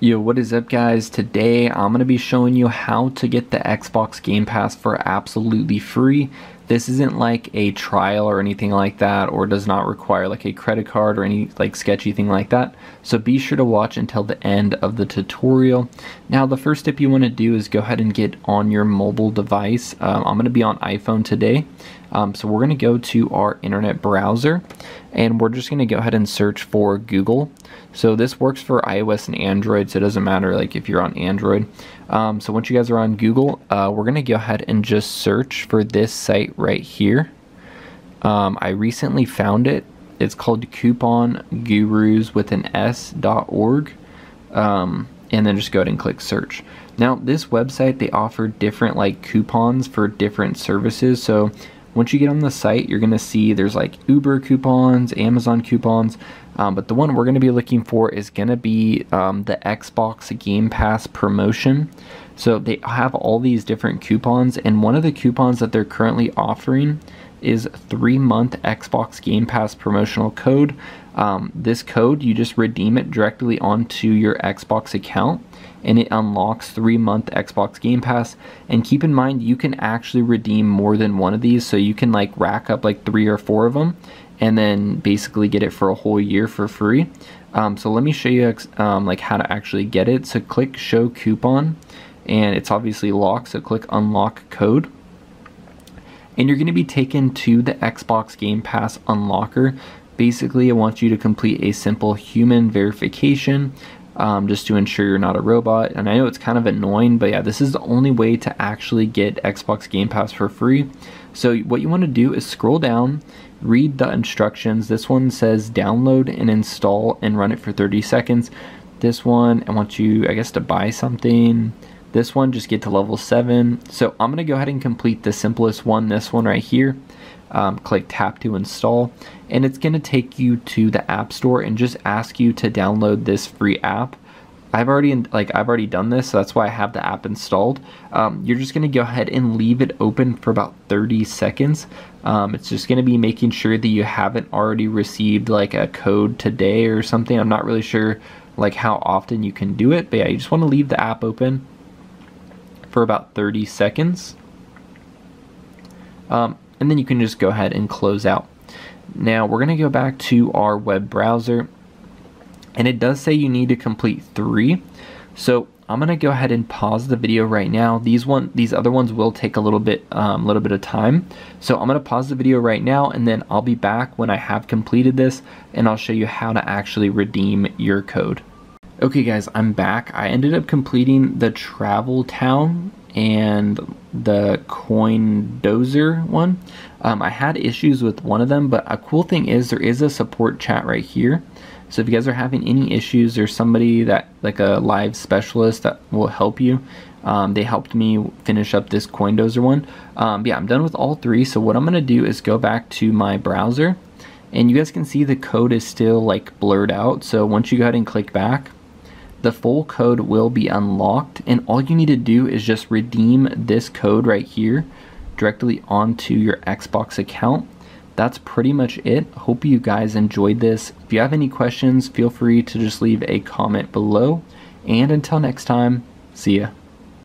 Yo, what is up guys? Today I'm going to be showing you how to get the Xbox Game Pass for absolutely free. This isn't like a trial or anything like that or does not require like a credit card or any like sketchy thing like that. So be sure to watch until the end of the tutorial. Now the first step you want to do is go ahead and get on your mobile device. Um, I'm going to be on iPhone today. Um, so we're going to go to our internet browser and we're just going to go ahead and search for Google. So this works for iOS and Android, so it doesn't matter like if you're on Android. Um, so once you guys are on Google, uh, we're gonna go ahead and just search for this site right here. Um, I recently found it. It's called Coupon Gurus with an S.org. Um, and then just go ahead and click search. Now this website, they offer different like coupons for different services. So once you get on the site, you're gonna see there's like Uber coupons, Amazon coupons, um, but the one we're gonna be looking for is gonna be um, the Xbox Game Pass promotion. So they have all these different coupons, and one of the coupons that they're currently offering is three month Xbox Game Pass promotional code. Um, this code, you just redeem it directly onto your Xbox account and it unlocks three month Xbox Game Pass. And keep in mind, you can actually redeem more than one of these, so you can like rack up like three or four of them and then basically get it for a whole year for free. Um, so let me show you um, like how to actually get it. So click show coupon and it's obviously locked, so click unlock code. And you're going to be taken to the Xbox Game Pass unlocker. Basically, I want you to complete a simple human verification um, just to ensure you're not a robot. And I know it's kind of annoying, but yeah, this is the only way to actually get Xbox Game Pass for free. So what you want to do is scroll down, read the instructions. This one says download and install and run it for 30 seconds. This one, I want you, I guess, to buy something. This one, just get to level 7. So I'm going to go ahead and complete the simplest one, this one right here um, click tap to install. And it's going to take you to the app store and just ask you to download this free app. I've already like I've already done this so that's why I have the app installed. Um, you're just gonna go ahead and leave it open for about 30 seconds. Um, it's just gonna be making sure that you haven't already received like a code today or something. I'm not really sure like how often you can do it but yeah you just want to leave the app open for about 30 seconds. Um, and then you can just go ahead and close out. Now we're going to go back to our web browser and it does say you need to complete three. So I'm going to go ahead and pause the video right now. These one, these other ones will take a little bit, um, little bit of time. So I'm going to pause the video right now and then I'll be back when I have completed this and I'll show you how to actually redeem your code. Okay guys, I'm back. I ended up completing the Travel Town and the Coin Dozer one. Um, I had issues with one of them, but a cool thing is there is a support chat right here. So if you guys are having any issues, there's somebody that, like a live specialist that will help you. Um, they helped me finish up this Coin Dozer one. Um, yeah, I'm done with all three. So what I'm to do is go back to my browser and you guys can see the code is still like blurred out. So once you go ahead and click back, the full code will be unlocked and all you need to do is just redeem this code right here directly onto your Xbox account. That's pretty much it. Hope you guys enjoyed this. If you have any questions, feel free to just leave a comment below. And until next time, see ya.